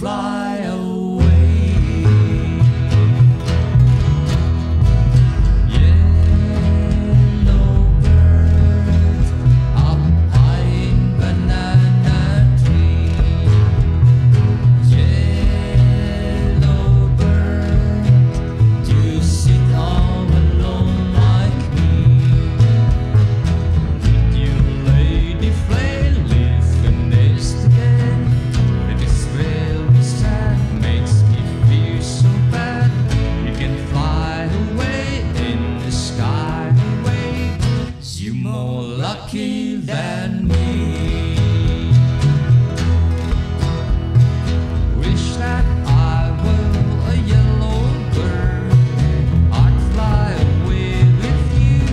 fly. than me. Wish that I were a yellow bird, I'd fly away with you.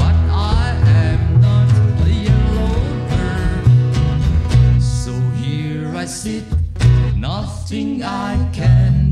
But I am not a yellow bird, so here I sit, nothing I can.